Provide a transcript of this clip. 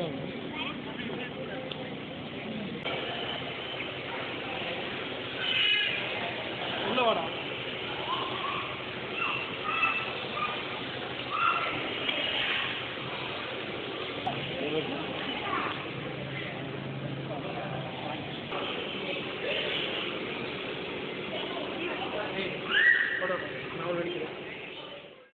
போதும் உள்ள வாடா. நான் ஒரு அடிக்கிறேன்.